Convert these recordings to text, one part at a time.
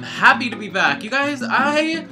I'm happy to be back. You guys, I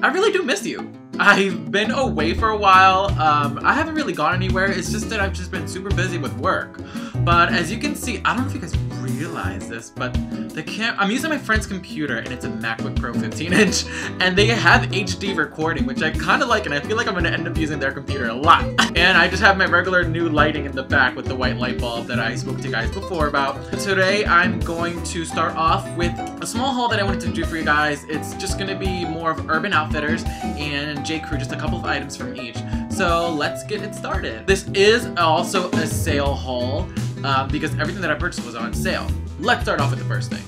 I really do miss you. I've been away for a while. Um, I haven't really gone anywhere. It's just that I've just been super busy with work. But as you can see, I don't know if you guys realize this, but the cam I'm using my friend's computer and it's a MacBook Pro 15 inch and they have HD recording, which I kind of like and I feel like I'm going to end up using their computer a lot. And I just have my regular new lighting in the back with the white light bulb that I spoke to you guys before about. Today I'm going to start off with a small haul that I wanted to do for you guys. It's just going to be more of Urban Outfitters and J. Crew, just a couple of items from each. So let's get it started. This is also a sale haul uh, because everything that I purchased was on sale. Let's start off with the first thing.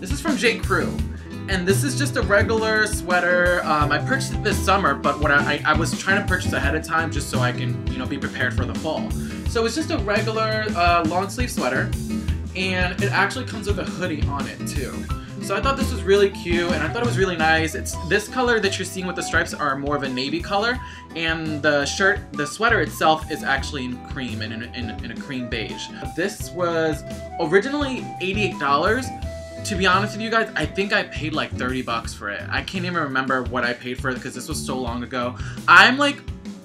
This is from J. Crew. And this is just a regular sweater. Um, I purchased it this summer, but what I, I, I, was trying to purchase ahead of time just so I can, you know, be prepared for the fall. So it's just a regular uh, long sleeve sweater, and it actually comes with a hoodie on it too. So I thought this was really cute and I thought it was really nice. It's this color that you're seeing with the stripes are more of a navy color and the shirt, the sweater itself is actually in cream and in, in, in a cream beige. This was originally $88. To be honest with you guys, I think I paid like 30 bucks for it. I can't even remember what I paid for it because this was so long ago. I'm like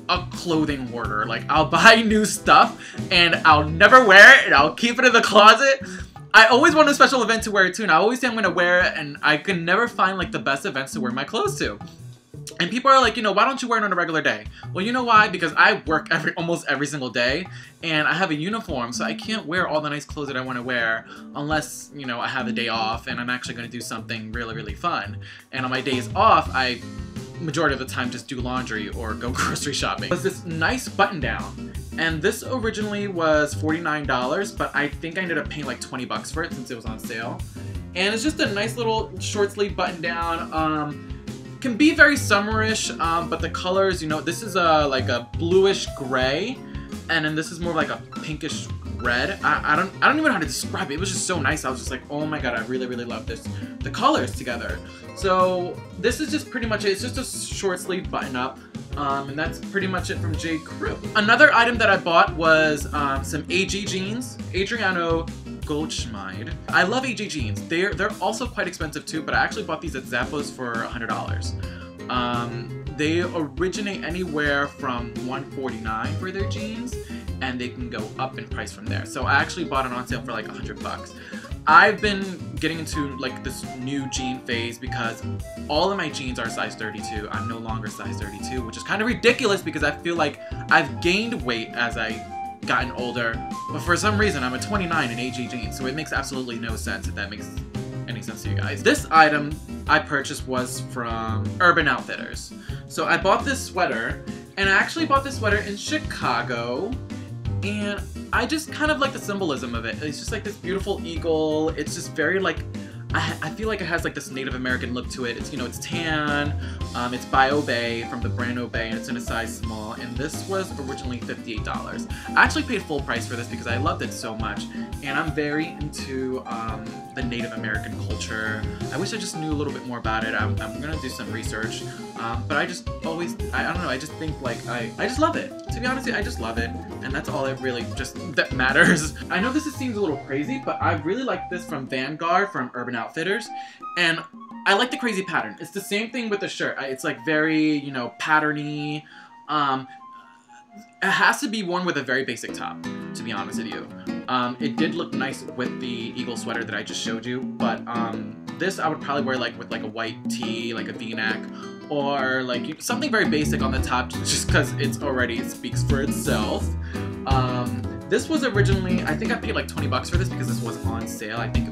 a clothing hoarder. Like, I'll buy new stuff and I'll never wear it and I'll keep it in the closet I always want a special event to wear it to, and I always say I'm gonna wear it, and I can never find like the best events to wear my clothes to. And people are like, you know, why don't you wear it on a regular day? Well, you know why? Because I work every almost every single day, and I have a uniform, so I can't wear all the nice clothes that I want to wear unless, you know, I have a day off and I'm actually going to do something really, really fun. And on my days off, I majority of the time just do laundry or go grocery shopping. It was this nice button down and this originally was $49, but I think I ended up paying like 20 bucks for it since it was on sale. And it's just a nice little short sleeve button down. Um, can be very summerish, um, but the colors, you know, this is a like a bluish gray, and then this is more like a pinkish red. I, I don't I don't even know how to describe it. It was just so nice. I was just like, oh my god, I really really love this. The colors together. So this is just pretty much it. It's just a short sleeve button up. Um, and that's pretty much it from J. Crew. Another item that I bought was um, some AG jeans, Adriano Goldschmied. I love AG jeans. They're, they're also quite expensive too, but I actually bought these at Zappos for $100. Um, they originate anywhere from 149 for their jeans, and they can go up in price from there. So I actually bought it on sale for like 100 bucks. I've been getting into like this new jean phase because all of my jeans are size 32. I'm no longer size 32, which is kind of ridiculous because I feel like I've gained weight as I gotten older, but for some reason I'm a 29 in AG jeans, so it makes absolutely no sense if that makes any sense to you guys. This item I purchased was from Urban Outfitters. So I bought this sweater, and I actually bought this sweater in Chicago, and I just kind of like the symbolism of it. It's just like this beautiful eagle. It's just very like I, I, feel like it has like this Native American look to it. It's you know it's tan, um, it's by Obey from the brand Obey, and it's in a size small. And this was originally $58. I actually paid full price for this because I loved it so much, and I'm very into um, the Native American culture. I wish I just knew a little bit more about it. I'm, I'm gonna do some research, um, but I just always I, I, don't know. I just think like I I just love it. To be honest, I just love it, and that's all it really just that matters. I know this seems a little crazy, but I really like this from Vanguard from Urban Outfitters, and I like the crazy pattern. It's the same thing with the shirt. It's like very, you know, patterny. Um, it has to be worn with a very basic top, to be honest with you. Um, it did look nice with the eagle sweater that I just showed you, but um, this I would probably wear like with like a white tee, like a v-neck, or like something very basic on the top just because it's already speaks for itself. Um, this was originally, I think I paid like 20 bucks for this because this was on sale. I think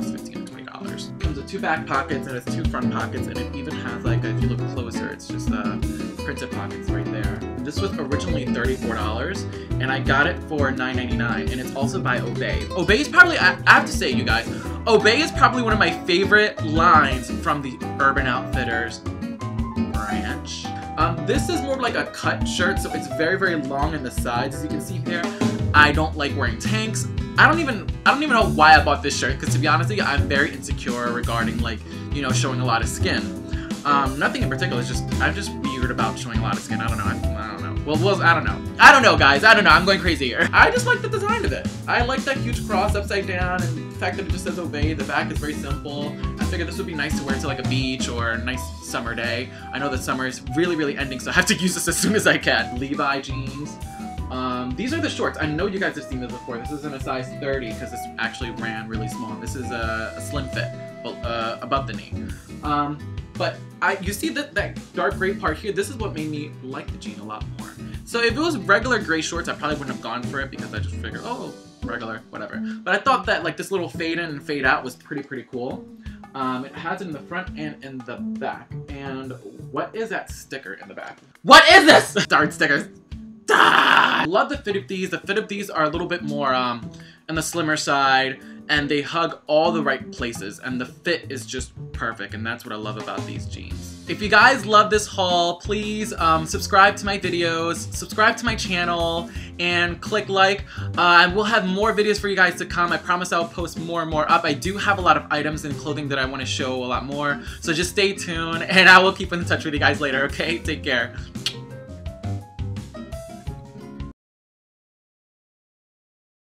with two back pockets and it's two front pockets and it even has like, if you look closer, it's just uh, printed pockets right there. This was originally $34 and I got it for $9.99 and it's also by Obey. Obey is probably, I, I have to say you guys, Obey is probably one of my favorite lines from the Urban Outfitters branch. Um, this is more like a cut shirt, so it's very, very long in the sides, as you can see here. I don't like wearing tanks. I don't even I don't even know why I bought this shirt because to be honest with you, I'm very insecure regarding like you know showing a lot of skin. Um, nothing in particular. It's just I'm just weird about showing a lot of skin. I don't know. I, I don't know. Well, well, I don't know. I don't know, guys. I don't know. I'm going crazy here. I just like the design of it. I like that huge cross upside down and the fact that it just says obey. The back is very simple. I figured this would be nice to wear to like a beach or a nice summer day. I know that summer is really, really ending, so I have to use this as soon as I can. Levi jeans. Um, these are the shorts. I know you guys have seen this before. This isn't a size 30 because this actually ran really small. This is a, a slim fit, uh, above the knee. Um, but I, you see that, that dark gray part here, this is what made me like the jean a lot more. So if it was regular gray shorts, I probably wouldn't have gone for it because I just figured, oh, regular, whatever. But I thought that like this little fade in and fade out was pretty, pretty cool. Um, it has it in the front and in the back. And what is that sticker in the back? What is this? Darn stickers. Ah! I love the fit of these. The fit of these are a little bit more um, on the slimmer side and they hug all the right places and the fit is just perfect and that's what I love about these jeans. If you guys love this haul, please um, subscribe to my videos, subscribe to my channel, and click like. Uh, and we'll have more videos for you guys to come. I promise I'll post more and more up. I do have a lot of items and clothing that I want to show a lot more, so just stay tuned, and I will keep in touch with you guys later, okay? Take care.